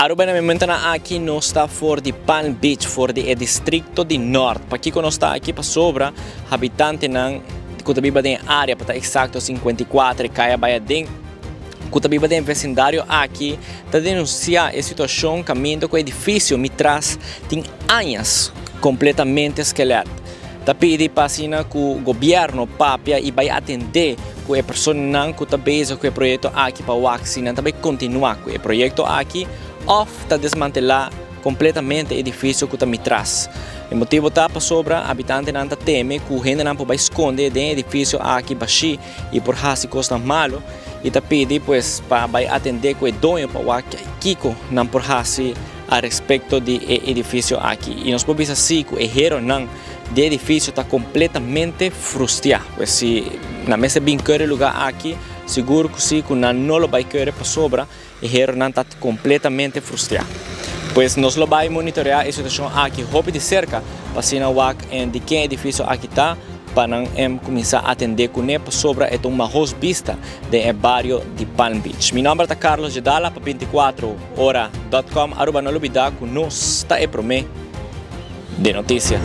Aruba na momento na aqui não está for de Palm Beach, for de distrito de Norte. Para aqui quando está aqui para sobra, habitante não kutabiba tem área para exato 54 caia baia den kutabiba tem vecindário aqui está denunciar a situação caminho com o edifício me traz tem anos completamente esqueleto tá pedi para o governo papia e vai atender com a pessoa não que está com o projeto aqui para o vacina também continuar com o projeto aqui off está desmantelar completamente edifício que me traz. O motivo está para sobra, habitante não teme que o gente não pode esconder do edifício aqui baixo e por hasi costa malo e tá pedi pues para vai atender com o dono para o Kiko não por hasi a respeito do edifício aqui e nós podemos assim que o herreiro não do edifício está completamente frustrado. Pois se na mesa bem querer lugar aqui seguro que se que não não vai querer para sobra o herreiro não está completamente frustrado. Pues nos lo monitorear a situação aqui, roupa de cerca, para se não em de quem edifício aqui está, para não começar a atender com ele sobre é uma vista do bairro de Palm Beach. Meu nome é Carlos Gedala, para 24hora.com, arroba não olvidar que nós está é de notícia.